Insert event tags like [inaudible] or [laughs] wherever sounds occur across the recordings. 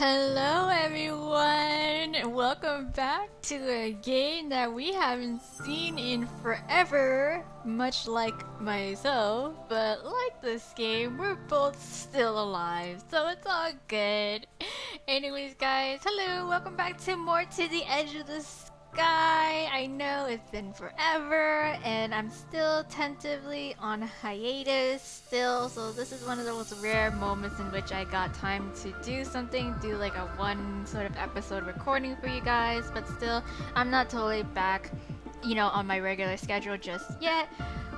Hello everyone! And welcome back to a game that we haven't seen in forever, much like myself, but like this game, we're both still alive, so it's all good. Anyways guys, hello, welcome back to more to the edge of the Sky. I know it's been forever and I'm still tentatively on hiatus still, so this is one of those rare moments in which I got time to do something, do like a one sort of episode recording for you guys, but still, I'm not totally back, you know, on my regular schedule just yet.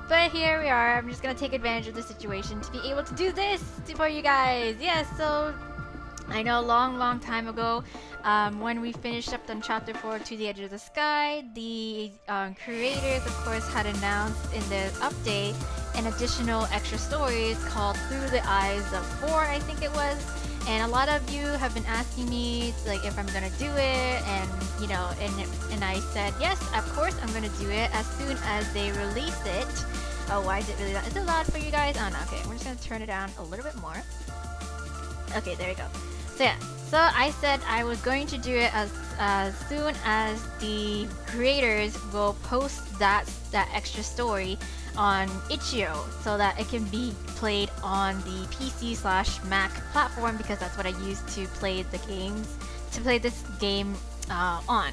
But here we are, I'm just gonna take advantage of the situation to be able to do this for you guys. Yes, yeah, so I know a long, long time ago, um, when we finished up on Chapter 4 To the Edge of the Sky, the um, creators, of course, had announced in the update an additional extra stories called Through the Eyes of Four, I think it was. And a lot of you have been asking me, like, if I'm gonna do it, and you know, and and I said yes, of course I'm gonna do it as soon as they release it. Oh, why is it really loud? Is it loud for you guys? Oh no, okay, we're just gonna turn it down a little bit more. Okay, there we go. So yeah, so I said I was going to do it as as soon as the creators will post that that extra story on itch.io so that it can be played on the PC slash Mac platform because that's what I use to play the games to play this game uh, on.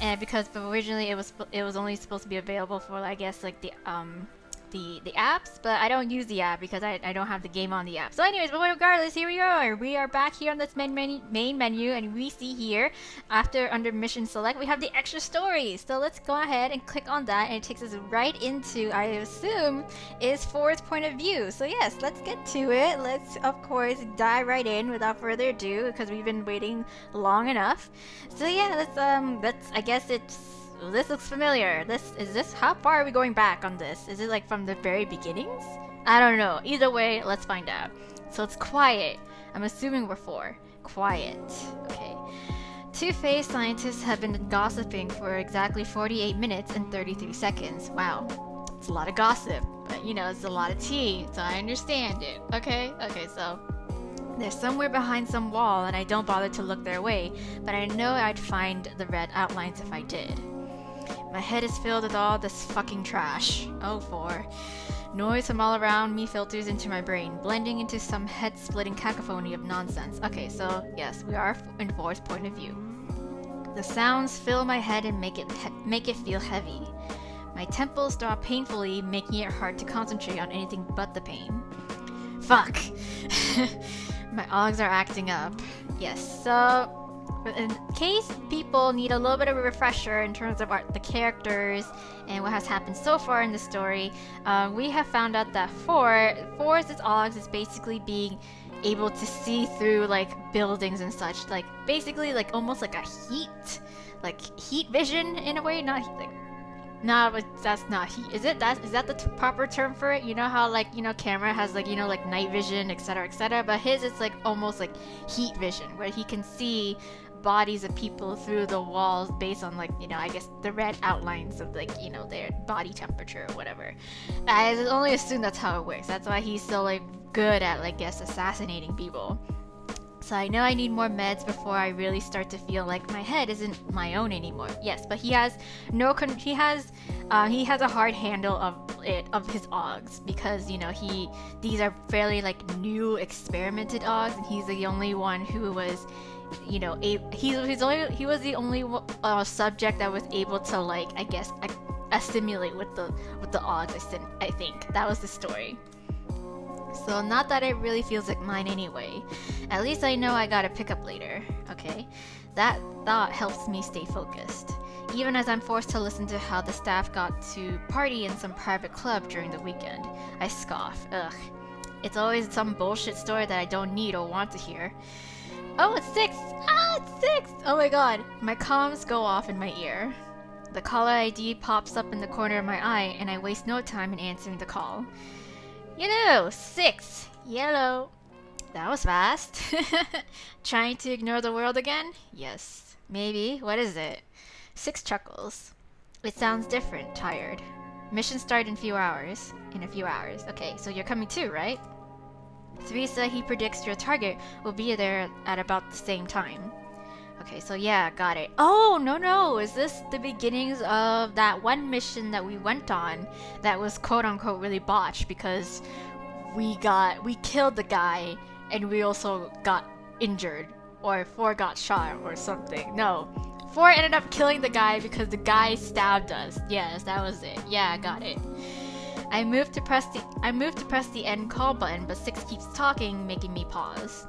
And because originally it was it was only supposed to be available for I guess like the um the, the apps, but I don't use the app because I, I don't have the game on the app. So anyways, but regardless, here we are. We are back here on this main menu, main menu and we see here, after under mission select, we have the extra stories. So let's go ahead and click on that and it takes us right into, I assume, is Four's point of view. So yes, let's get to it. Let's, of course, dive right in without further ado because we've been waiting long enough. So yeah, let's, um, let's, I guess it's this looks familiar. This is this how far are we going back on this? Is it like from the very beginnings? I don't know. Either way, let's find out. So it's quiet. I'm assuming we're four. Quiet. Okay. Two-faced scientists have been gossiping for exactly 48 minutes and 33 seconds. Wow. It's a lot of gossip. But you know, it's a lot of tea, so I understand it. Okay? Okay, so they're somewhere behind some wall and I don't bother to look their way, but I know I'd find the red outlines if I did. My head is filled with all this fucking trash. Oh, four. Noise from all around me filters into my brain, blending into some head-splitting cacophony of nonsense. Okay, so yes, we are in Four's point of view. The sounds fill my head and make it make it feel heavy. My temples throb painfully, making it hard to concentrate on anything but the pain. Fuck! [laughs] my Augs are acting up. Yes, so in case people need a little bit of a refresher in terms of our, the characters and what has happened so far in the story, uh, we have found out that Four, Four's Augs is basically being able to see through like buildings and such, like basically like almost like a heat, like heat vision in a way, not like no, but that's not heat. Is it that is that the proper term for it? You know how like you know camera has like you know like night vision, etc., etc. But his is like almost like heat vision, where he can see bodies of people through the walls based on like you know I guess the red outlines of like you know their body temperature or whatever. I only assume that's how it works. That's why he's so like good at like guess assassinating people. So I know I need more meds before I really start to feel like my head isn't my own anymore. Yes, but he has no con- he has uh, he has a hard handle of it of his Augs because you know he these are fairly like new experimented Augs and he's the only one who was you know, a, he he's only he was the only uh, subject that was able to like I guess assimilate with the with the Augs. I, I think that was the story. So not that it really feels like mine anyway. At least I know I gotta pick up later. Okay, that thought helps me stay focused. Even as I'm forced to listen to how the staff got to party in some private club during the weekend, I scoff. Ugh. It's always some bullshit story that I don't need or want to hear. Oh, it's six! Ah, it's six! Oh my god. My comms go off in my ear. The caller ID pops up in the corner of my eye, and I waste no time in answering the call. You know, six! Yellow! That was fast. [laughs] Trying to ignore the world again? Yes. Maybe. What is it? Six chuckles. It sounds different, tired. Mission start in a few hours. In a few hours. Okay, so you're coming too, right? 3 said he predicts your target will be there at about the same time. Okay, so yeah, got it. Oh, no, no. Is this the beginnings of that one mission that we went on that was quote unquote really botched because we got, we killed the guy and we also got injured or 4 got shot or something. No. 4 ended up killing the guy because the guy stabbed us. Yes, that was it. Yeah, got it. I moved to press the I moved to press the end call button, but 6 keeps talking, making me pause.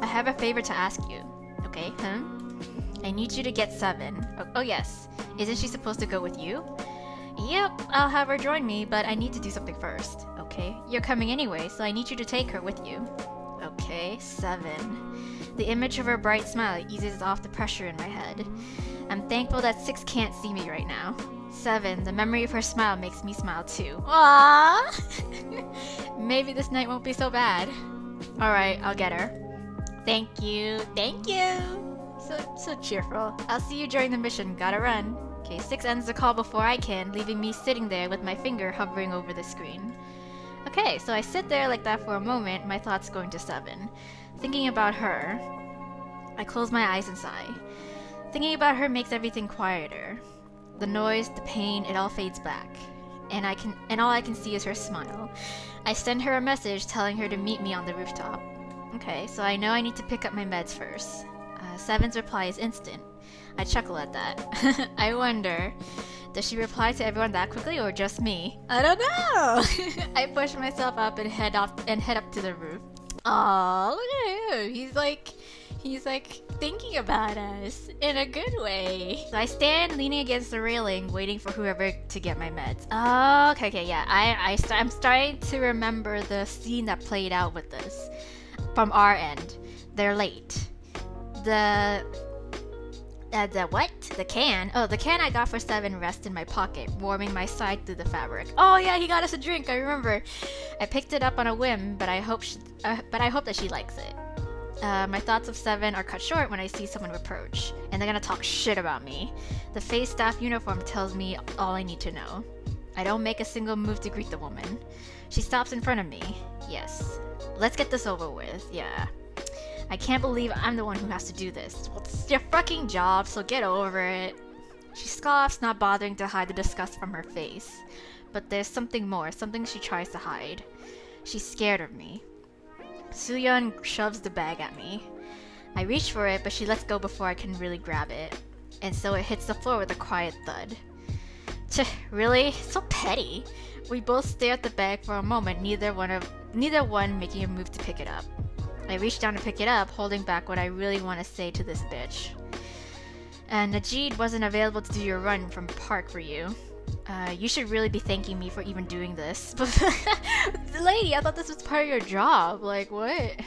I have a favor to ask you. Okay, huh? I need you to get 7. Oh, oh yes. Isn't she supposed to go with you? Yep, I'll have her join me, but I need to do something first. Okay, you're coming anyway, so I need you to take her with you. Okay, 7. The image of her bright smile eases off the pressure in my head. I'm thankful that 6 can't see me right now. 7. The memory of her smile makes me smile too. Aww! [laughs] Maybe this night won't be so bad. Alright, I'll get her. Thank you, thank you! So, so cheerful. I'll see you during the mission, gotta run. Okay, 6 ends the call before I can, leaving me sitting there with my finger hovering over the screen. Okay, so I sit there like that for a moment, my thoughts going to 7. Thinking about her. I close my eyes and sigh. Thinking about her makes everything quieter. The noise, the pain, it all fades back. And I can and all I can see is her smile. I send her a message telling her to meet me on the rooftop. Okay, so I know I need to pick up my meds first. Uh, Seven's reply is instant. I chuckle at that. [laughs] I wonder, does she reply to everyone that quickly or just me? I don't know. [laughs] I push myself up and head off and head up to the roof. Oh, look at him. He's like He's like thinking about us in a good way. So I stand leaning against the railing, waiting for whoever to get my meds. Oh, okay, okay, yeah. I, I st I'm starting to remember the scene that played out with this from our end. They're late. The uh, the what? The can? Oh, the can I got for seven rests in my pocket, warming my side through the fabric. Oh yeah, he got us a drink. I remember. I picked it up on a whim, but I hope she, uh, but I hope that she likes it. Uh, my thoughts of Seven are cut short when I see someone approach, and they're gonna talk shit about me. The face staff uniform tells me all I need to know. I don't make a single move to greet the woman. She stops in front of me. Yes. Let's get this over with, yeah. I can't believe I'm the one who has to do this. Well, it's your fucking job, so get over it. She scoffs, not bothering to hide the disgust from her face. But there's something more, something she tries to hide. She's scared of me. Suyeon shoves the bag at me. I reach for it, but she lets go before I can really grab it. And so it hits the floor with a quiet thud. Tch, really? So petty. We both stare at the bag for a moment, neither one of neither one making a move to pick it up. I reach down to pick it up, holding back what I really want to say to this bitch. And Najid wasn't available to do your run from park for you. Uh, you should really be thanking me for even doing this. [laughs] Lady, I thought this was part of your job. Like, what?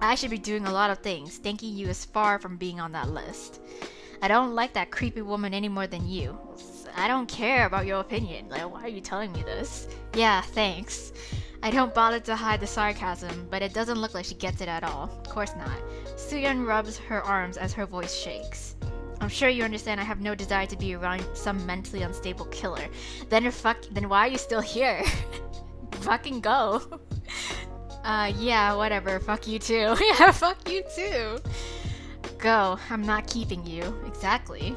I should be doing a lot of things. Thanking you is far from being on that list. I don't like that creepy woman any more than you. I don't care about your opinion. Like, why are you telling me this? Yeah, thanks. I don't bother to hide the sarcasm, but it doesn't look like she gets it at all. Of course not. Suyeon rubs her arms as her voice shakes. I'm sure you understand I have no desire to be around some mentally unstable killer. Then fuck then why are you still here? [laughs] Fucking go. [laughs] Uh yeah, whatever. Fuck you too. [laughs] yeah, fuck you too. Go. I'm not keeping you. Exactly.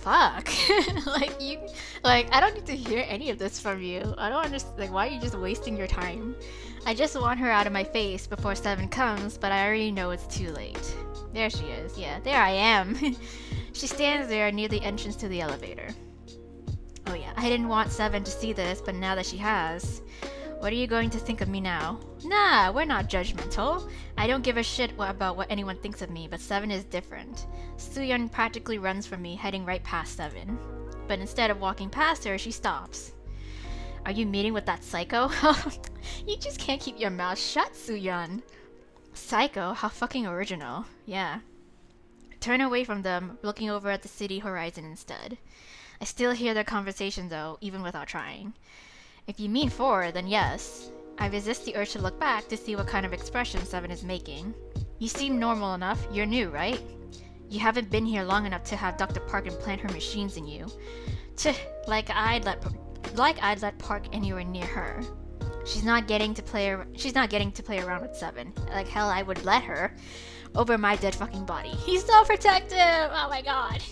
Fuck. like you like I don't need to hear any of this from you. I don't understand like why are you just wasting your time? I just want her out of my face before 7 comes, but I already know it's too late. There she is. Yeah, there I am. [laughs] she stands there near the entrance to the elevator. Oh yeah, I didn't want Seven to see this, but now that she has... What are you going to think of me now? Nah, we're not judgmental. I don't give a shit about what anyone thinks of me, but Seven is different. Suyeon practically runs from me, heading right past Seven. But instead of walking past her, she stops. Are you meeting with that psycho? [laughs] you just can't keep your mouth shut, Suyeon. Psycho? How fucking original. Yeah. Turn away from them, looking over at the city horizon instead. I still hear their conversation though, even without trying. If you mean four, then yes. I resist the urge to look back to see what kind of expression Seven is making. You seem normal enough. You're new, right? You haven't been here long enough to have Dr. Park implant her machines in you. Tch, like I'd let like I'd let Park anywhere near her. She's not getting to play. She's not getting to play around with Seven. Like hell, I would let her over my dead fucking body. [laughs] He's so protective. Oh my god.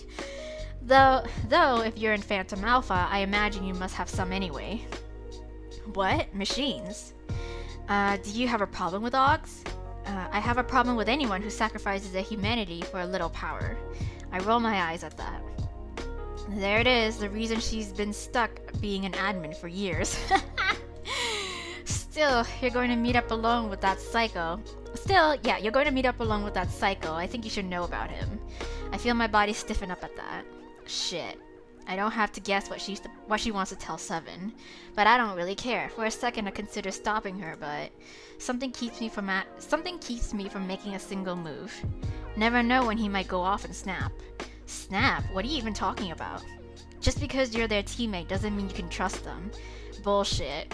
Though, though, if you're in Phantom Alpha, I imagine you must have some anyway. What? Machines? Uh, do you have a problem with Augs? Uh, I have a problem with anyone who sacrifices their humanity for a little power. I roll my eyes at that. There it is, the reason she's been stuck being an admin for years. [laughs] Still, you're going to meet up alone with that psycho. Still, yeah, you're going to meet up alone with that psycho. I think you should know about him. I feel my body stiffen up at that. Shit. I don't have to guess what she's what she wants to tell Seven, but I don't really care. For a second, I consider stopping her, but something keeps me from something keeps me from making a single move. Never know when he might go off and snap. Snap? What are you even talking about? Just because you're their teammate doesn't mean you can trust them. Bullshit.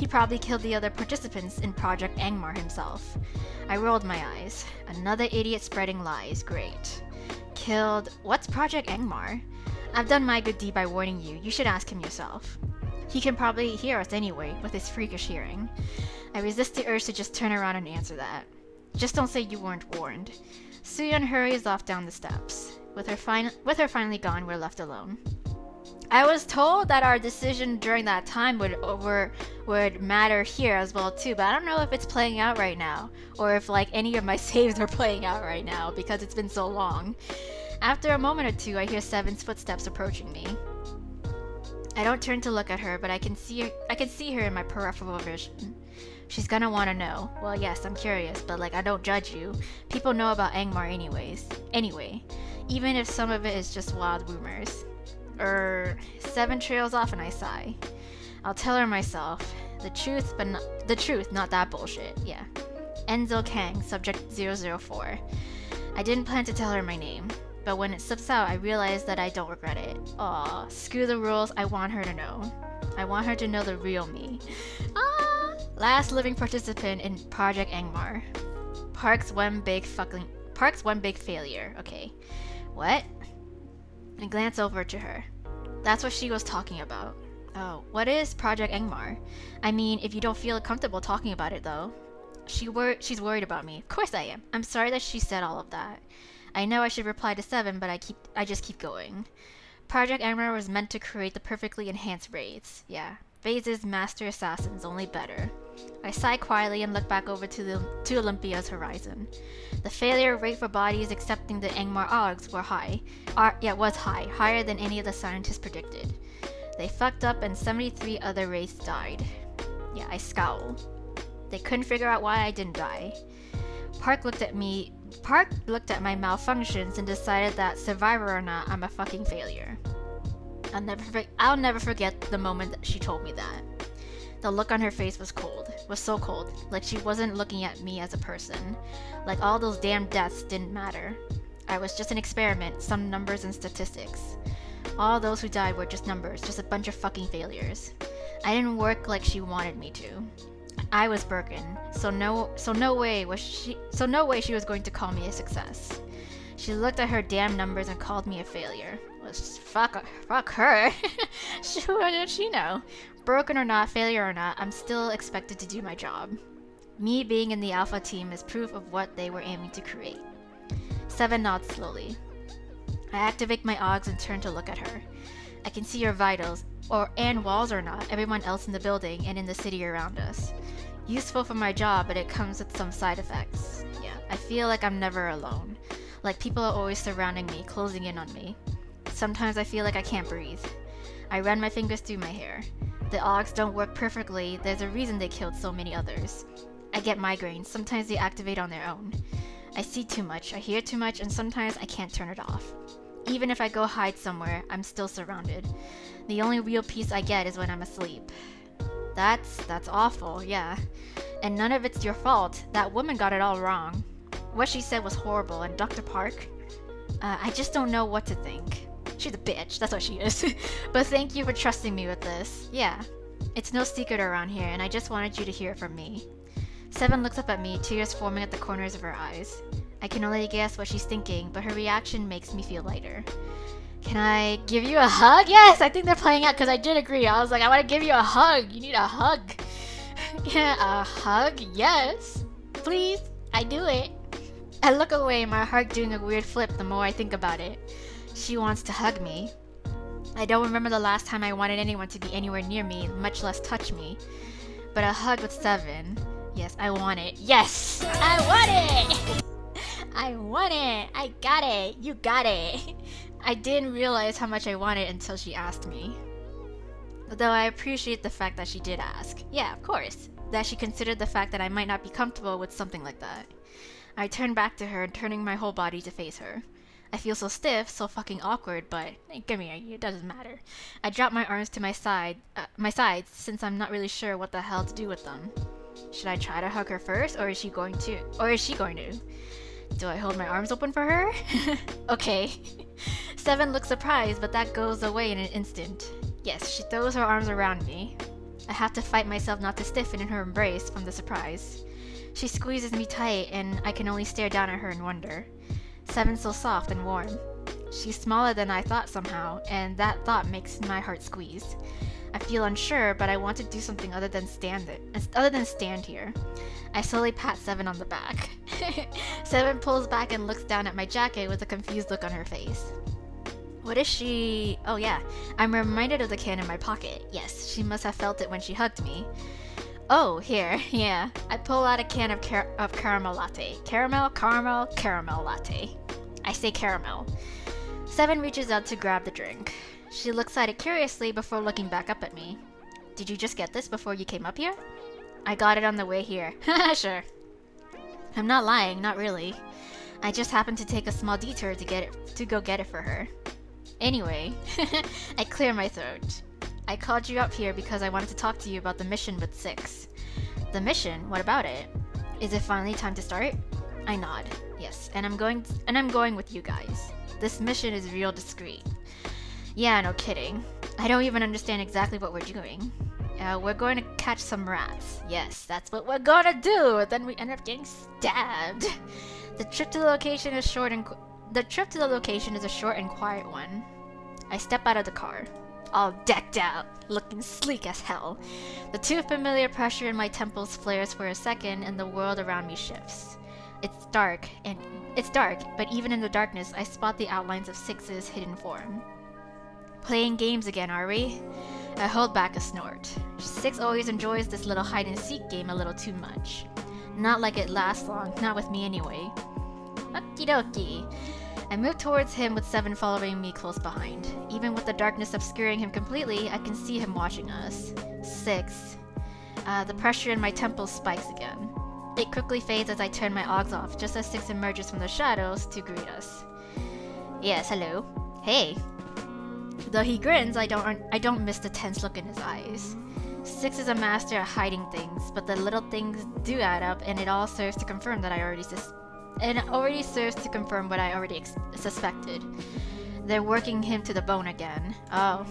He probably killed the other participants in Project Angmar himself. I rolled my eyes. Another idiot spreading lies. Great. Killed. What's Project Angmar? I've done my good deed by warning you. You should ask him yourself. He can probably hear us anyway, with his freakish hearing. I resist the urge to just turn around and answer that. Just don't say you weren't warned. Suyeon hurries off down the steps. With her, fin- with her finally gone, we're left alone. I was told that our decision during that time would over would matter here as well too, but I don't know if it's playing out right now or if like any of my [laughs] saves are playing out right now because it's been so long. After a moment or two, I hear Seven's footsteps approaching me. I don't turn to look at her, but I can see her, I can see her in my peripheral vision. She's gonna want to know. Well, yes, I'm curious, but like I don't judge you. People know about Angmar anyways. Anyway, even if some of it is just wild rumors. Er, seven trails off and I sigh. I'll tell her myself. The truth, but not the truth, not that bullshit. Yeah. Enzo Kang, subject 004. I didn't plan to tell her my name, but when it slips out, I realize that I don't regret it. Aw, screw the rules, I want her to know. I want her to know the real me. Ah! Last living participant in Project Angmar. Park's one big fucking Park's one big failure. Okay. What? I glance over to her. That's what she was talking about. Oh, what is Project Angmar? I mean, if you don't feel comfortable talking about it, though. She wor- she's worried about me. Of course I am. I'm sorry that she said all of that. I know I should reply to Seven, but I keep I just keep going. Project Angmar was meant to create the perfectly enhanced wraiths. Yeah, Phase's master assassins, only better. I sigh quietly and look back over to, the, to Olympia's horizon. The failure rate for bodies accepting the Angmar Augs were high. Ar- yeah, was high, higher than any of the scientists predicted. They fucked up and 73 other wraiths died. Yeah, I scowl. They couldn't figure out why I didn't die. Park looked at me. Park looked at my malfunctions and decided that survivor or not, I'm a fucking failure. I'll never, I'll never forget the moment that she told me that. The look on her face was cold, was so cold, like she wasn't looking at me as a person. Like all those damn deaths didn't matter. I was just an experiment, some numbers and statistics. All those who died were just numbers, just a bunch of fucking failures. I didn't work like she wanted me to. I was broken, so no so no way was she so no way she was going to call me a success. She looked at her damn numbers and called me a failure. Was fuck fuck her. [laughs] what did she know? Broken or not, failure or not, I'm still expected to do my job. Me being in the Alpha team is proof of what they were aiming to create. Seven nods slowly. I activate my Augs and turn to look at her. I can see your vitals, or and walls or not, everyone else in the building and in the city around us. Useful for my job, but it comes with some side effects. Yeah, I feel like I'm never alone. Like people are always surrounding me, closing in on me. Sometimes I feel like I can't breathe. I run my fingers through my hair. The Augs don't work perfectly, there's a reason they killed so many others. I get migraines, sometimes they activate on their own. I see too much, I hear too much, and sometimes I can't turn it off. Even if I go hide somewhere, I'm still surrounded. The only real peace I get is when I'm asleep. That's that's awful, yeah. And none of it's your fault. That woman got it all wrong. What she said was horrible, and Dr. Park? Uh, I just don't know what to think. She's a bitch, that's what she is. [laughs] but thank you for trusting me with this. Yeah, it's no secret around here, and I just wanted you to hear it from me. Seven looks up at me, tears forming at the corners of her eyes. I can only guess what she's thinking, but her reaction makes me feel lighter. Can I give you a hug? Yes, I think they're playing out because I did agree. I was like, I want to give you a hug. You need a hug. [laughs] Yeah, a hug? Yes. Please, I do it. I look away, my heart doing a weird flip the more I think about it. She wants to hug me. I don't remember the last time I wanted anyone to be anywhere near me, much less touch me. But a hug with Seven. Yes, I want it. Yes! I want it! [laughs] I want it! I got it! You got it! [laughs] I didn't realize how much I wanted until she asked me. Though I appreciate the fact that she did ask. Yeah, of course. That she considered the fact that I might not be comfortable with something like that. I turn back to her, turning my whole body to face her. I feel so stiff, so fucking awkward, but hey, come here, it doesn't matter. I drop my arms to my side, uh, my sides, since I'm not really sure what the hell to do with them. Should I try to hug her first, or is she going to? Or is she going to? Do I hold my arms open for her? [laughs] okay. [laughs] Seven looks surprised, but that goes away in an instant. Yes, she throws her arms around me. I have to fight myself not to stiffen in her embrace from the surprise. She squeezes me tight, and I can only stare down at her in wonder. Seven's so soft and warm. She's smaller than I thought somehow, and that thought makes my heart squeeze. I feel unsure, but I want to do something other than stand it, other than stand here. I slowly pat Seven on the back. [laughs] Seven pulls back and looks down at my jacket with a confused look on her face. What is she? Oh yeah, I'm reminded of the can in my pocket. Yes, she must have felt it when she hugged me. Oh, here, [laughs] yeah. I pull out a can of, car of caramel latte. Caramel, caramel, caramel latte. I say caramel. Seven reaches out to grab the drink. She looks at it curiously before looking back up at me. Did you just get this before you came up here? I got it on the way here. [laughs] sure. I'm not lying, not really. I just happened to take a small detour to get it to go get it for her. Anyway, [laughs] I clear my throat. I called you up here because I wanted to talk to you about the mission with Six. The mission? What about it? Is it finally time to start? I nod. Yes, and I'm going and I'm going with you guys. This mission is real discreet. Yeah, no kidding. I don't even understand exactly what we're doing. Uh, we're going to catch some rats. Yes, that's what we're gonna do. Then we end up getting stabbed. The trip to the location is short and the trip to the location is a short and quiet one. I step out of the car, all decked out, looking sleek as hell. The too familiar pressure in my temples flares for a second, and the world around me shifts. It's dark, and it's dark, but even in the darkness, I spot the outlines of Six's hidden form. Playing games again, are we? I hold back a snort. Six always enjoys this little hide and seek game a little too much. Not like it lasts long, not with me anyway. Okie dokie. I move towards him with Seven following me close behind. Even with the darkness obscuring him completely, I can see him watching us. Six. Uh, the pressure in my temples spikes again. It quickly fades as I turn my Augs off, just as Six emerges from the shadows to greet us. Yes, hello. Hey, Though he grins, I don't I don't miss the tense look in his eyes. Six is a master at hiding things, but the little things do add up, and it all serves to confirm that I already sus- and it already serves to confirm what I already suspected. They're working him to the bone again. Oh.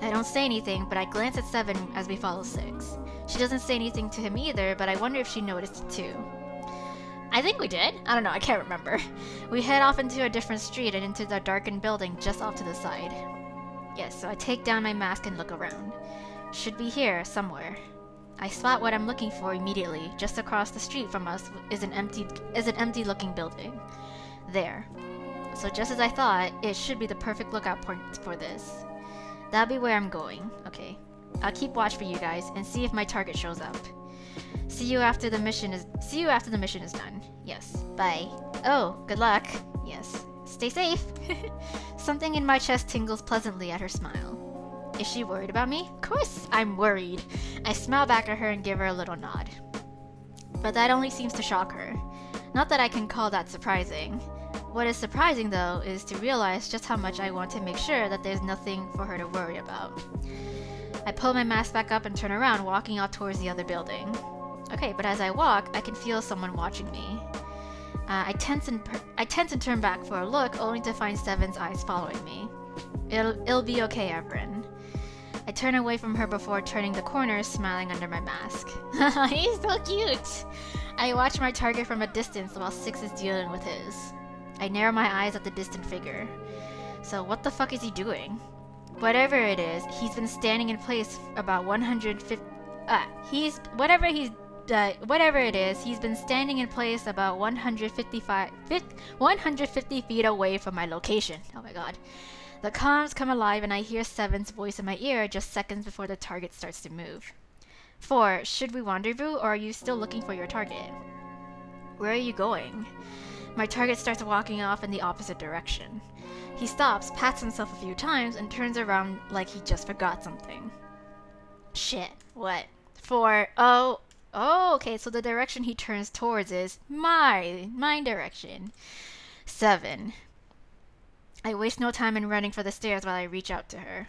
I don't say anything, but I glance at Seven as we follow Six. She doesn't say anything to him either, but I wonder if she noticed it too. I think we did. I don't know, I can't remember. [laughs] We head off into a different street and into the darkened building just off to the side. Yes, so I take down my mask and look around. Should be here, somewhere. I spot what I'm looking for immediately. Just across the street from us is an empty is an empty looking building. There. So just as I thought, it should be the perfect lookout point for this. That'll be where I'm going. Okay. I'll keep watch for you guys and see if my target shows up. See you after the mission is see you after the mission is done. Yes. Bye. Oh, good luck. Yes. Stay safe. [laughs] Something in my chest tingles pleasantly at her smile. Is she worried about me? Of course I'm worried. I smile back at her and give her a little nod. But that only seems to shock her. Not that I can call that surprising. What is surprising though is to realize just how much I want to make sure that there's nothing for her to worry about. I pull my mask back up and turn around, walking off towards the other building. Okay, but as I walk, I can feel someone watching me. Uh, I tense and I tense and turn back for a look, only to find Seven's eyes following me. It'll it'll be okay, Everin. I turn away from her before turning the corner, smiling under my mask. [laughs] He's so cute! I watch my target from a distance while Six is dealing with his. I narrow my eyes at the distant figure. So what the fuck is he doing? Whatever it is, he's been standing in place about 150 uh, he's whatever he's uh, whatever it is, he's been standing in place about 155, 150 feet away from my location. Oh my god. The comms come alive and I hear Seven's voice in my ear just seconds before the target starts to move. 4. Should we rendezvous or are you still looking for your target? Where are you going? My target starts walking off in the opposite direction. He stops, pats himself a few times, and turns around like he just forgot something. Shit, what? 4. Oh, Oh, okay, so the direction he turns towards is my, my direction. Seven. I waste no time in running for the stairs while I reach out to her.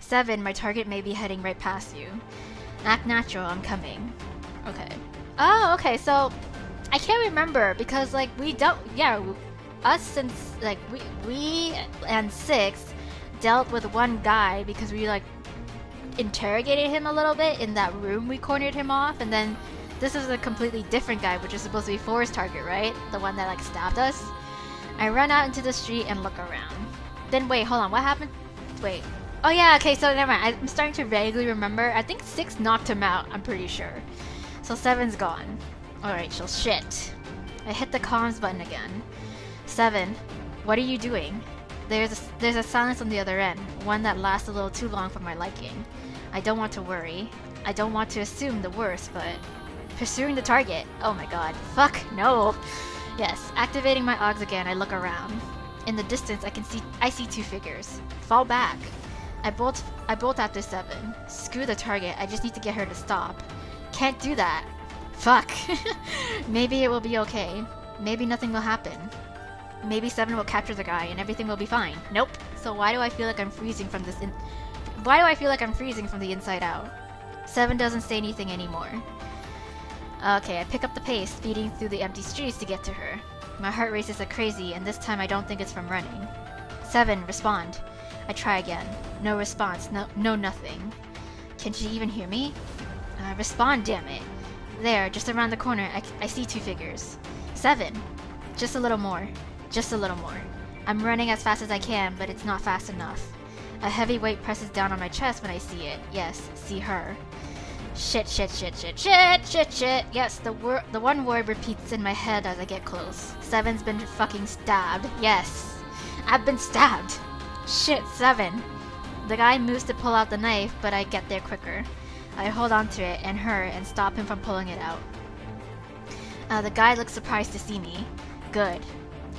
Seven, my target may be heading right past you. Act natural, I'm coming. Okay. Oh, okay, so I can't remember because like we don't, yeah, us and like we we and six dealt with one guy because we like interrogated him a little bit in that room we cornered him off, and then this is a completely different guy, which is supposed to be Four's target, right? The one that like stabbed us. I run out into the street and look around. Then wait, hold on, what happened? Wait. Oh yeah, okay, so never mind. I'm starting to vaguely remember. I think six knocked him out, I'm pretty sure. So seven's gone. Alright, so shit. I hit the comms button again. Seven, what are you doing? There's a, there's a silence on the other end, one that lasts a little too long for my liking. I don't want to worry. I don't want to assume the worst, but... Pursuing the target. Oh my god. Fuck, no. Yes, activating my Augs again, I look around. In the distance, I can see- I see two figures. Fall back. I bolt- I bolt after Seven. Screw the target, I just need to get her to stop. Can't do that. Fuck. [laughs] Maybe it will be okay. Maybe nothing will happen. Maybe Seven will capture the guy and everything will be fine. Nope. So why do I feel like I'm freezing from this in- why do I feel like I'm freezing from the inside out? Seven doesn't say anything anymore. Okay, I pick up the pace, speeding through the empty streets to get to her. My heart races like crazy, and this time I don't think it's from running. Seven, respond. I try again. No response, no, no nothing. Can she even hear me? Uh, respond, damn it. There, just around the corner, I, I see two figures. Seven. Just a little more. Just a little more. I'm running as fast as I can, but it's not fast enough. A heavy weight presses down on my chest when I see it. Yes, see her. Shit, shit, shit, shit, shit, shit, shit. Yes, the word, the one word repeats in my head as I get close. Seven's been fucking stabbed. Yes, I've been stabbed. Shit, Seven. The guy moves to pull out the knife, but I get there quicker. I hold on to it and her and stop him from pulling it out. Uh, the guy looks surprised to see me. Good.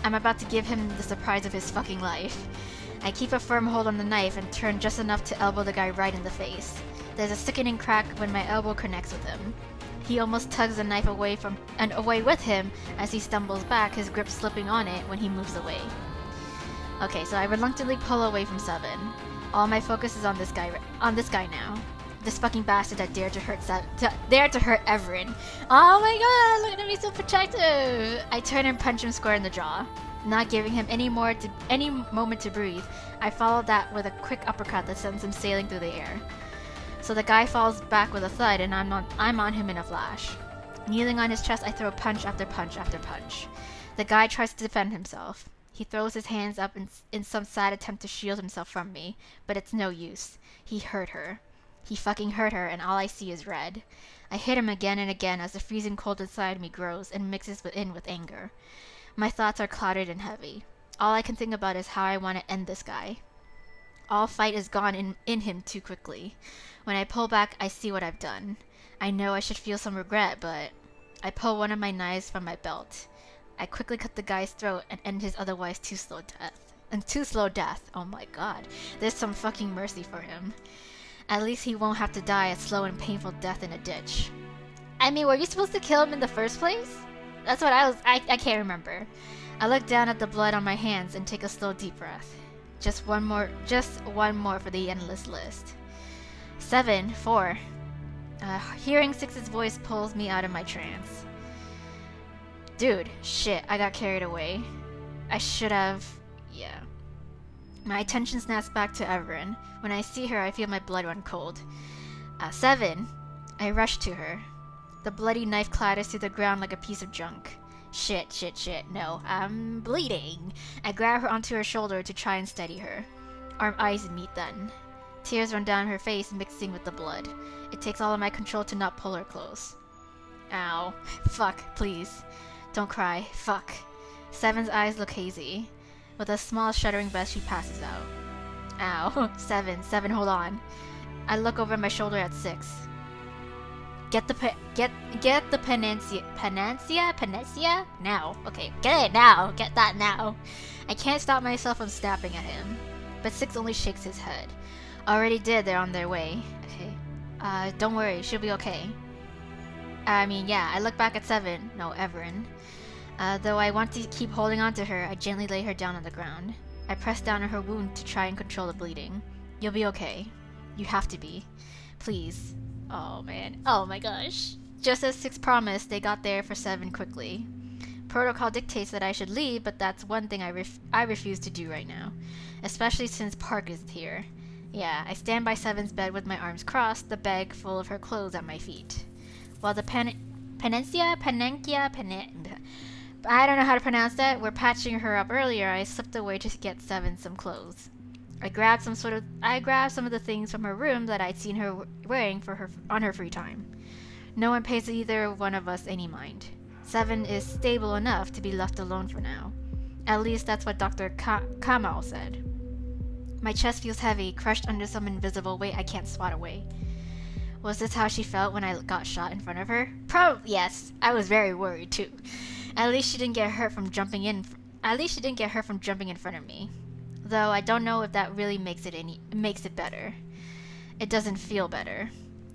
I'm about to give him the surprise of his fucking life. I keep a firm hold on the knife and turn just enough to elbow the guy right in the face. There's a sickening crack when my elbow connects with him. He almost tugs the knife away from and away with him as he stumbles back, his grip slipping on it when he moves away. Okay, so I reluctantly pull away from Seven. All my focus is on this guy on this guy now. This fucking bastard that dared to hurt Se- to, dared to hurt Everin. Oh my god, look at me so protective! I turn and punch him square in the jaw. Not giving him any more to any moment to breathe, I follow that with a quick uppercut that sends him sailing through the air. So the guy falls back with a thud, and I'm on I'm on him in a flash. Kneeling on his chest, I throw punch after punch after punch. The guy tries to defend himself. He throws his hands up in, in some sad attempt to shield himself from me, but it's no use. He hurt her. He fucking hurt her, and all I see is red. I hit him again and again as the freezing cold inside me grows and mixes within with anger. My thoughts are clouded and heavy. All I can think about is how I want to end this guy. All fight is gone in, in him too quickly. When I pull back, I see what I've done. I know I should feel some regret, but I pull one of my knives from my belt. I quickly cut the guy's throat and end his otherwise too slow death. And too slow death. Oh my god. There's some fucking mercy for him. At least he won't have to die a slow and painful death in a ditch. I mean, were you supposed to kill him in the first place? That's what I was. I, I can't remember. I look down at the blood on my hands and take a slow deep breath. Just one more. Just one more for the endless list. Seven, four. Uh, hearing Six's voice pulls me out of my trance. Dude, shit, I got carried away. I should have. Yeah. My attention snaps back to Everin. When I see her, I feel my blood run cold. Uh, seven. I rush to her. The bloody knife clatters to the ground like a piece of junk. Shit, shit, shit. No, I'm bleeding. I grab her onto her shoulder to try and steady her. Our eyes meet then. Tears run down her face, mixing with the blood. It takes all of my control to not pull her close. Ow. Fuck, please. Don't cry. Fuck. Seven's eyes look hazy. With a small shuddering breath, she passes out. Ow. [laughs] Seven. Seven, hold on. I look over my shoulder at Six. Get the get get the panacea panacea now. Okay, get it now. Get that now. I can't stop myself from snapping at him, but Six only shakes his head. Already did. They're on their way. Okay. Uh, don't worry. She'll be okay. I mean, yeah. I look back at Seven. No, Everin. Uh, though I want to keep holding on to her, I gently lay her down on the ground. I press down on her wound to try and control the bleeding. You'll be okay. You have to be. Please. Oh man. Oh my gosh. Just as Six promised, they got there for Seven quickly. Protocol dictates that I should leave, but that's one thing I, ref I refuse to do right now. Especially since Park is here. Yeah, I stand by Seven's bed with my arms crossed, the bag full of her clothes at my feet. While the pen Penencia, Penenkia, Pen I don't know how to pronounce that. We're patching her up earlier. I slipped away to get Seven some clothes. I grabbed some sort of I grabbed some of the things from her room that I'd seen her wearing for her on her free time. No one pays either one of us any mind. Seven is stable enough to be left alone for now. At least that's what Dr. Ka Kamau said. My chest feels heavy, crushed under some invisible weight I can't swat away. Was this how she felt when I got shot in front of her? Probably yes. I was very worried too. At least she didn't get hurt from jumping in. At least she didn't get hurt from jumping in front of me. Though I don't know if that really makes it any makes it better. It doesn't feel better.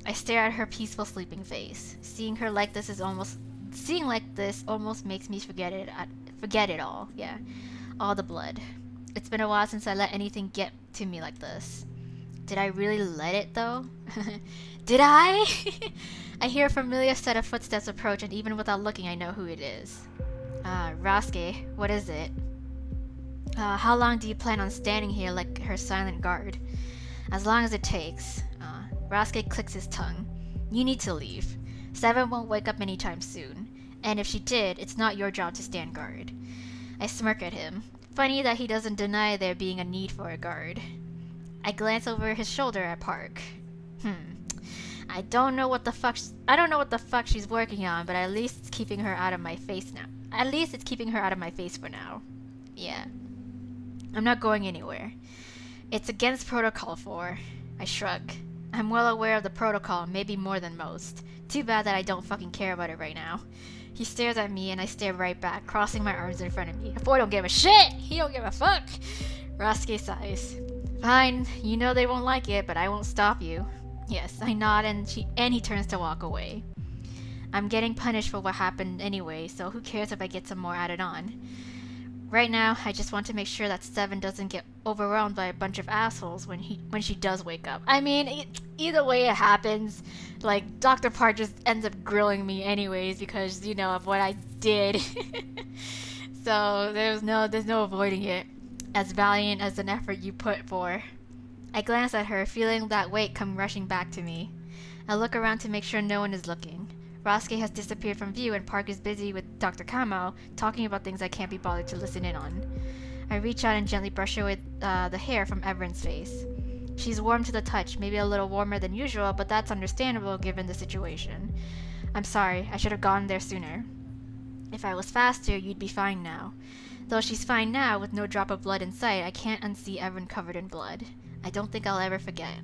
I stare at her peaceful sleeping face. Seeing her like this is almost seeing like this almost makes me forget it forget it all. Yeah. All the blood. It's been a while since I let anything get to me like this. Did I really let it though? [laughs] Did I? [laughs] I hear a familiar set of footsteps approach and even without looking I know who it is. Ah, uh, Rasuke, what is it? Uh, how long do you plan on standing here like her silent guard? As long as it takes. Uh, Rasuke clicks his tongue. You need to leave. Seven won't wake up anytime soon. And if she did, it's not your job to stand guard. I smirk at him. Funny that he doesn't deny there being a need for a guard. I glance over his shoulder at Park. Hmm. I don't know what the fuck I don't know what the fuck she's working on, but at least it's keeping her out of my face now. At least it's keeping her out of my face for now. Yeah. I'm not going anywhere. It's against Protocol 4. I shrug. I'm well aware of the protocol, maybe more than most. Too bad that I don't fucking care about it right now. He stares at me and I stare right back, crossing my arms in front of me. The boy don't give a shit! He don't give a fuck! Rasuke sighs. Fine, you know they won't like it, but I won't stop you. Yes, I nod and she and he turns to walk away. I'm getting punished for what happened anyway, so who cares if I get some more added on. Right now, I just want to make sure that Seven doesn't get overwhelmed by a bunch of assholes when he when she does wake up. I mean, e either way it happens, like Dr. Park just ends up grilling me anyways because you know of what I did. [laughs] so there's no there's no avoiding it. As valiant as an effort you put for. I glance at her, feeling that weight come rushing back to me. I look around to make sure no one is looking. Rasuke has disappeared from view and Park is busy with Dr. Kamau, talking about things I can't be bothered to listen in on. I reach out and gently brush away uh, the hair from Everin's face. She's warm to the touch, maybe a little warmer than usual, but that's understandable given the situation. I'm sorry, I should have gone there sooner. If I was faster, you'd be fine now. Though she's fine now, with no drop of blood in sight, I can't unsee Everin covered in blood. I don't think I'll ever forget.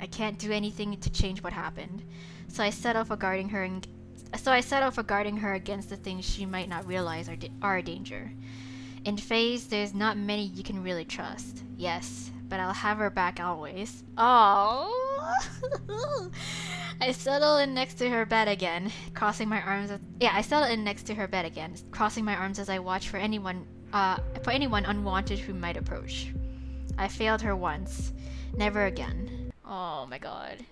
I can't do anything to change what happened so I settle for guarding her and so I settle for guarding her against the things she might not realize are, are a danger. In Phase, there's not many you can really trust. Yes, but I'll have her back always. Oh. [laughs] I settle in next to her bed again, crossing my arms. Yeah, I settle in next to her bed again, crossing my arms as I watch for anyone, uh, for anyone unwanted who might approach. I failed her once, never again. Oh my god.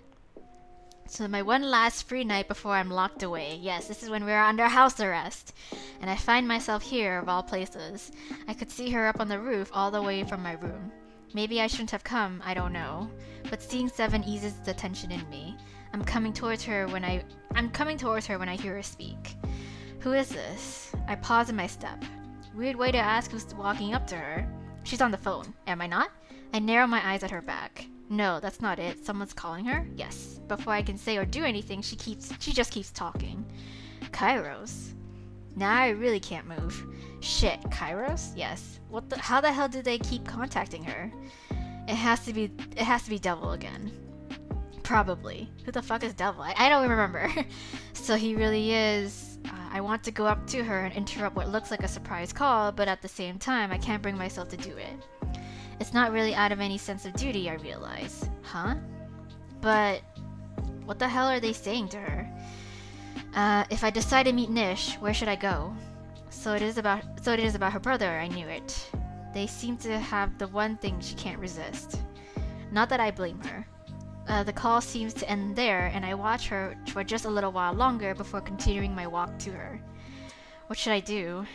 So my one last free night before I'm locked away. Yes, this is when we're under house arrest. And I find myself here, of all places. I could see her up on the roof all the way from my room. Maybe I shouldn't have come, I don't know. But seeing Seven eases the tension in me. I'm coming towards her when I I'm coming towards her when I hear her speak. Who is this? I pause in my step. Weird way to ask who's walking up to her. She's on the phone, am I not? I narrow my eyes at her back. No, that's not it. Someone's calling her? Yes. Before I can say or do anything, she keeps she just keeps talking. Kairos. Now I really can't move. Shit, Kairos? Yes. What the how the hell did they keep contacting her? It has to be it has to be Devil again. Probably. Who the fuck is Devil? I, I don't remember. [laughs] so he really is. Uh, I want to go up to her and interrupt what looks like a surprise call, but at the same time, I can't bring myself to do it. It's not really out of any sense of duty, I realize. Huh? But what the hell are they saying to her? Uh, if I decide to meet Nish, where should I go? So it is about so it is about her brother, I knew it. They seem to have the one thing she can't resist. Not that I blame her. Uh, the call seems to end there, and I watch her for just a little while longer before continuing my walk to her. What should I do?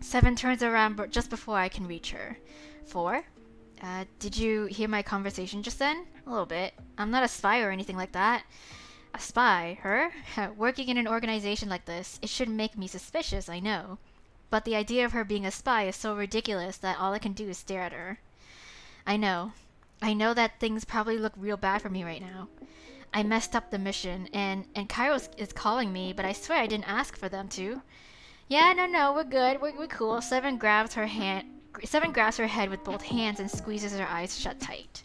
Seven turns around just before I can reach her. Four? Uh, did you hear my conversation just then? A little bit. I'm not a spy or anything like that. A spy? Her? [laughs] Working in an organization like this, it shouldn't make me suspicious, I know. But the idea of her being a spy is so ridiculous that all I can do is stare at her. I know. I know that things probably look real bad for me right now. I messed up the mission, and, and Kairos is calling me, but I swear I didn't ask for them to. Yeah, no, no, we're good. We're, we're cool. Seven grabs her hand. Seven grabs her head with both hands and squeezes her eyes shut tight.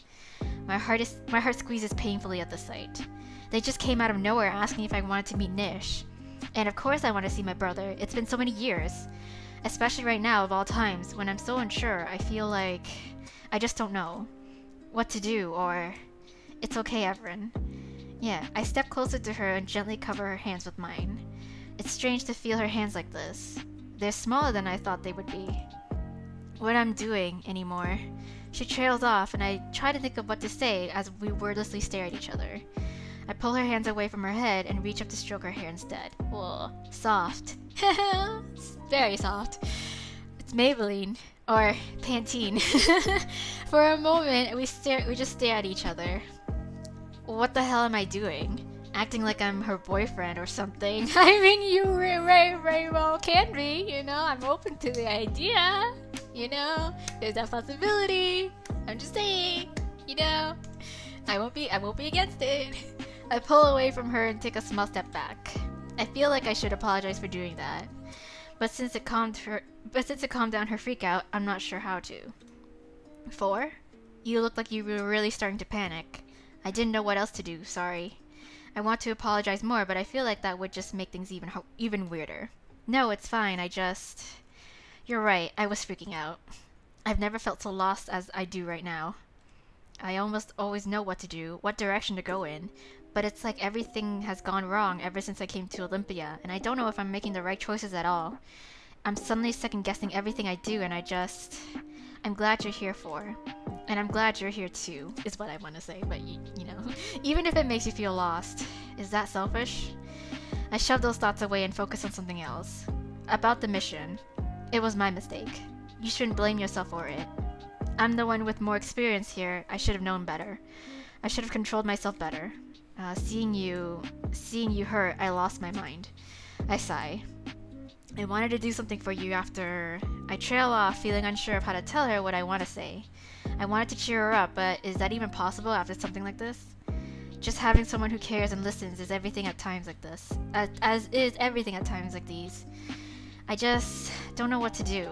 My heart is my heart squeezes painfully at the sight. They just came out of nowhere asking if I wanted to meet Nish. And of course I want to see my brother. It's been so many years. Especially right now of all times when I'm so unsure. I feel like I just don't know what to do, or it's okay, Everin. Yeah, I step closer to her and gently cover her hands with mine. It's strange to feel her hands like this. They're smaller than I thought they would be. What I'm doing anymore. She trails off, and I try to think of what to say as we wordlessly stare at each other. I pull her hands away from her head and reach up to stroke her hair instead. Whoa, soft. [laughs] Very soft. It's Maybelline. Or Pantene. [laughs] For a moment, we stare. We just stare at each other. What the hell am I doing? Acting like I'm her boyfriend or something. [laughs] I mean, you very, very well can be. You know, I'm open to the idea. You know, there's that possibility. I'm just saying. You know, I won't be. I won't be against it. [laughs] I pull away from her and take a small step back. I feel like I should apologize for doing that. But since it calmed her, but since it calmed down her freak out, I'm not sure how to. Four? You look like you were really starting to panic. I didn't know what else to do, sorry. I want to apologize more, but I feel like that would just make things even even weirder. No, it's fine, I just... You're right, I was freaking out. I've never felt so lost as I do right now. I almost always know what to do, what direction to go in, but it's like everything has gone wrong ever since I came to Olympia, and I don't know if I'm making the right choices at all. I'm suddenly second guessing everything I do, and I just. I'm glad you're here for. And I'm glad you're here too, is what I want to say, but you, you know, [laughs] even if it makes you feel lost, is that selfish? I shove those thoughts away and focus on something else. About the mission. It was my mistake. You shouldn't blame yourself for it. I'm the one with more experience here. I should have known better. I should have controlled myself better. Uh, seeing you, seeing you hurt, I lost my mind. I sigh. I wanted to do something for you after I trail off, feeling unsure of how to tell her what I want to say. I wanted to cheer her up, but is that even possible after something like this? Just having someone who cares and listens is everything at times like this, as, as is everything at times like these. I just don't know what to do.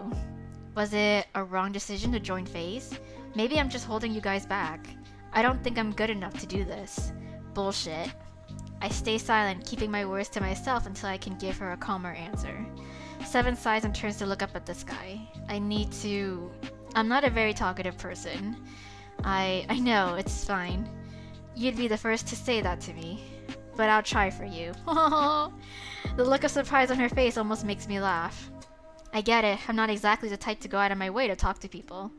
Was it a wrong decision to join FaZe? Maybe I'm just holding you guys back. I don't think I'm good enough to do this. Bullshit. I stay silent, keeping my words to myself until I can give her a calmer answer. Seven sighs and turns to look up at the sky. I need to... I'm not a very talkative person. I... I know, it's fine. You'd be the first to say that to me. But I'll try for you. [laughs] the look of surprise on her face almost makes me laugh. I get it, I'm not exactly the type to go out of my way to talk to people.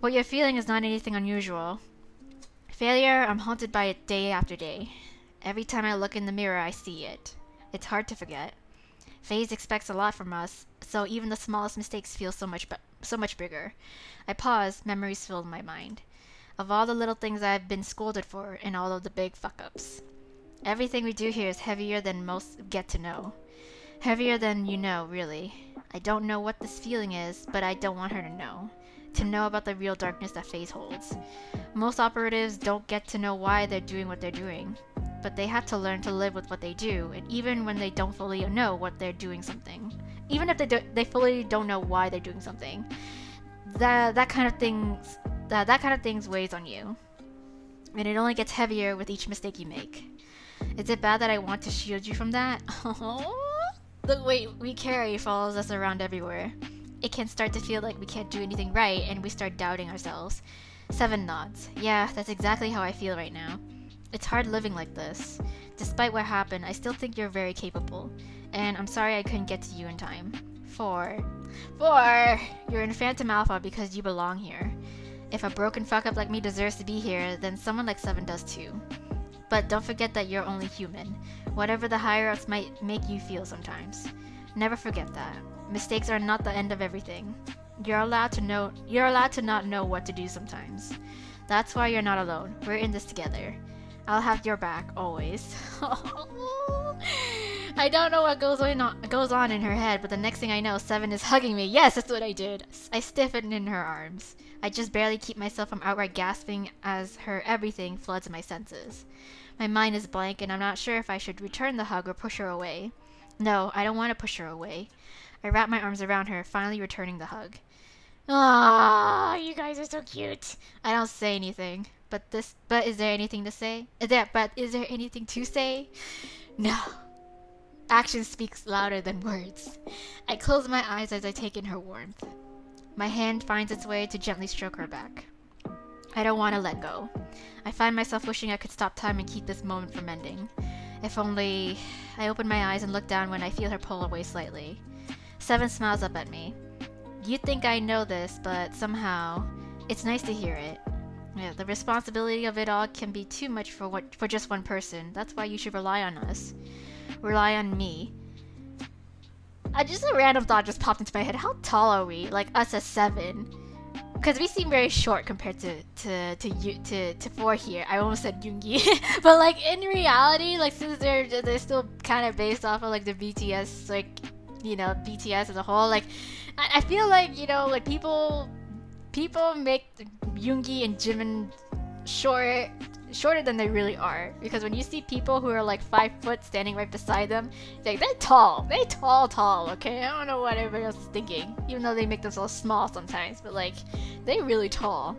What you're feeling is not anything unusual. Failure, I'm haunted by it day after day. Every time I look in the mirror, I see it. It's hard to forget. FaZe expects a lot from us, so even the smallest mistakes feel so much so much bigger. I pause, memories fill my mind. Of all the little things I've been scolded for and all of the big fuck-ups. Everything we do here is heavier than most get to know. Heavier than you know, really. I don't know what this feeling is, but I don't want her to know. to know about the real darkness that FaZe holds. Most operatives don't get to know why they're doing what they're doing, but they have to learn to live with what they do, and even when they don't fully know what they're doing something, even if they do, they fully don't know why they're doing something, that that kind of things that that kind of things weighs on you, and it only gets heavier with each mistake you make. Is it bad that I want to shield you from that? [laughs] Oh. the weight we carry follows us around everywhere. It can start to feel like we can't do anything right, and we start doubting ourselves. Seven nods. Yeah, that's exactly how I feel right now. It's hard living like this. Despite what happened, I still think you're very capable. And I'm sorry I couldn't get to you in time. Four. Four! You're in Phantom Alpha because you belong here. If a broken fuck up like me deserves to be here, then someone like Seven does too. But don't forget that you're only human. Whatever the higher ups might make you feel sometimes. Never forget that. Mistakes are not the end of everything. You're allowed to know you're allowed to not know what to do sometimes. That's why you're not alone. We're in this together. I'll have your back always. [laughs] I don't know what goes on goes on in her head, but the next thing I know, Seven is hugging me. Yes, that's what I did. I stiffened in her arms. I just barely keep myself from outright gasping as her everything floods my senses. My mind is blank, and I'm not sure if I should return the hug or push her away. No, I don't want to push her away. I wrap my arms around her, finally returning the hug. Ah, you guys are so cute. I don't say anything. But this but is there anything to say? Is but is there anything to say? No. Action speaks louder than words. I close my eyes as I take in her warmth. My hand finds its way to gently stroke her back. I don't want to let go. I find myself wishing I could stop time and keep this moment from ending. If only... I open my eyes and look down when I feel her pull away slightly. Seven smiles up at me. You think I know this, but somehow... It's nice to hear it. Yeah, the responsibility of it all can be too much for what for just one person. That's why you should rely on us. Rely on me. I just a random thought just popped into my head. How tall are we? Like us as seven? Because we seem very short compared to to to you to, to four here. I almost said Yoongi, [laughs] but like in reality, like since they're they're still kind of based off of like the BTS like you know BTS as a whole. Like I, I feel like you know like people people make Yoongi and Jimin short shorter than they really are. Because when you see people who are like five foot standing right beside them like they're tall. They tall tall okay? I don't know what everybody else is thinking. Even though they make themselves small sometimes but like they're really tall.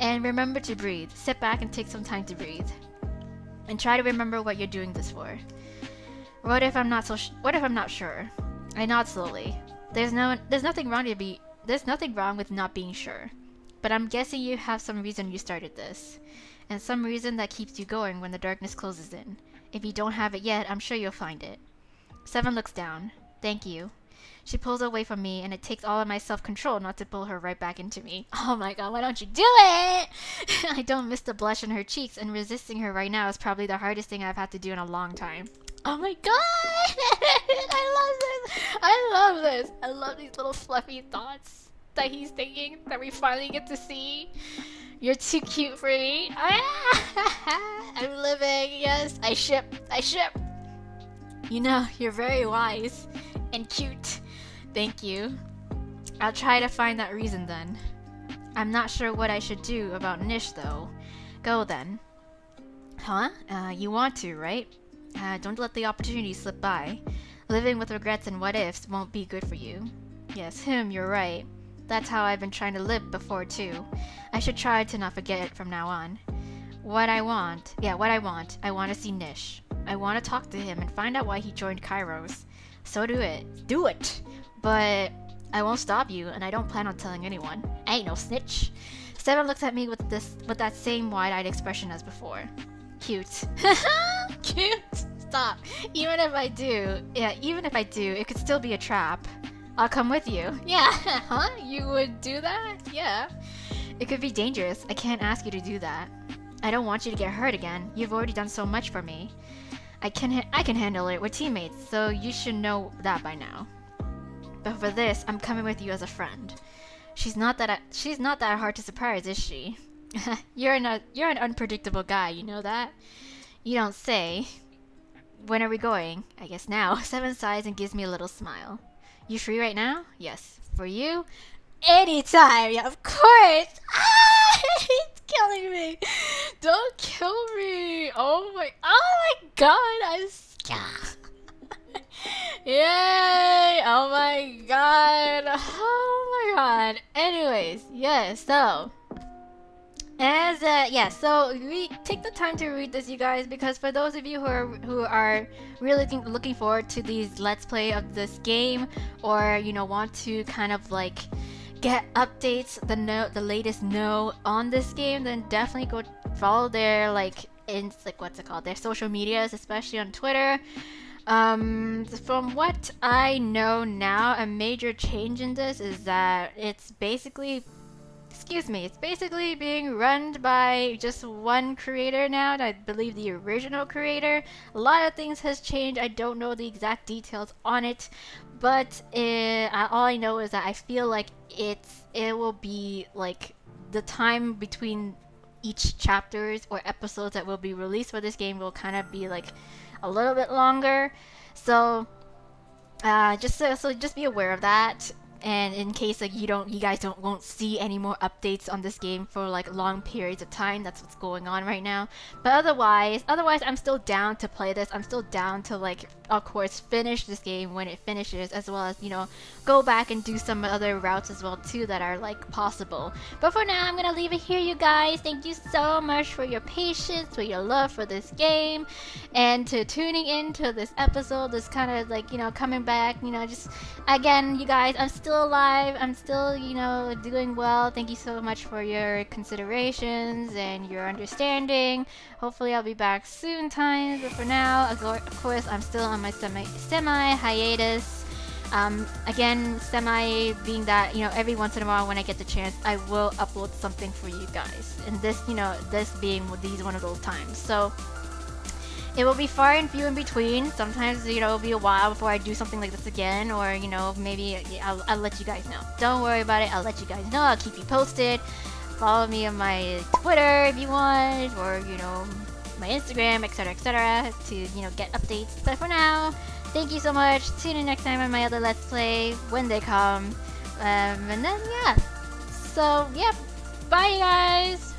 And remember to breathe. Sit back and take some time to breathe. And try to remember what you're doing this for. What if i'm not so what if i'm not sure? I nod slowly. There's no there's nothing wrong to be there's nothing wrong with not being sure. But I'm guessing you have some reason you started this, and some reason that keeps you going when the darkness closes in. If you don't have it yet, I'm sure you'll find it. Seven looks down. Thank you. She pulls away from me, and it takes all of my self control not to pull her right back into me. [laughs] Oh my god, why don't you do it? [laughs] I don't miss the blush on her cheeks, and resisting her right now is probably the hardest thing I've had to do in a long time. Oh my god! [laughs] I love this! I love this! I love these little fluffy thoughts that he's thinking that we finally get to see. You're too cute for me. [laughs] I'm living. Yes, I ship. I ship. You know, you're very wise and cute. Thank you. I'll try to find that reason then. I'm not sure what I should do about Nish though. Go then. Huh? Uh, you want to, right? Uh, don't let the opportunity slip by. Living with regrets and what ifs won't be good for you. Yes, him, you're right. That's how I've been trying to live before too. I should try to not forget it from now on. What I want, yeah, what I want, I want to see Nish. I want to talk to him and find out why he joined Kairos. So do it. Do it! But I won't stop you, and I don't plan on telling anyone. I ain't no snitch. Seven looks at me with this with that same wide-eyed expression as before. Cute. [laughs] Cute! Stop. Even if I do, yeah, even if I do, it could still be a trap. I'll come with you. [laughs] Yeah, [laughs] huh? You would do that? Yeah. It could be dangerous. I can't ask you to do that. I don't want you to get hurt again. You've already done so much for me. I can I can handle it with teammates, so you should know that by now. But for this, I'm coming with you as a friend. She's not that she's not that hard to surprise, is she? [laughs] you're an you're an unpredictable guy, you know that? You don't say. When are we going? I guess now. Seven sighs and gives me a little smile. You free right now? Yes. For you? anytime. Yeah, of course. [laughs] Ah, it's killing me. Don't kill me. Oh my. Oh my God. I'm. [laughs] Yay! Oh my god! Oh my god! Anyways, yeah, so as uh, yeah, so we take the time to read this, you guys, because for those of you who are who are really looking, looking forward to these let's play of this game, or you know want to kind of like get updates, the note, the latest know on this game, then definitely go follow their like in like what's it called, their social medias, especially on Twitter. Um, from what I know now, a major change in this is that it's basically, excuse me, it's basically being run by just one creator now. I believe the original creator. A lot of things has changed. I don't know the exact details on it, but it, all I know is that I feel like it's it will be like the time between each chapters or episodes that will be released for this game will kind of be like a little bit longer. So uh, just so, so just be aware of that and in case like you don't you guys don't won't see any more updates on this game for like long periods of time that's what's going on right now. But otherwise otherwise i'm still down to play this. I'm still down to like of course finish this game when it finishes as well as you know go back and do some other routes as well too that are like possible. But for now i'm gonna leave it here you guys. Thank you so much for your patience for your love for this game and to tuning in to this episode this kind of like you know coming back you know just again you guys i'm still alive i'm still you know doing well thank you so much for your considerations and your understanding hopefully i'll be back soon times but for now of course i'm still on my semi semi hiatus. Um, again, semi being that you know every once in a while when I get the chance, I will upload something for you guys. And this, you know, this being these one of those times. So it will be far and few in between. Sometimes you know it'll be a while before I do something like this again, or you know maybe I'll, I'll let you guys know. Don't worry about it. I'll let you guys know. I'll keep you posted. Follow me on my Twitter if you want, or you know my Instagram, etc., etc., to you know get updates. But for now, thank you so much. Tune in next time on my other Let's Play when they come. Um, and then yeah. So yeah, bye guys.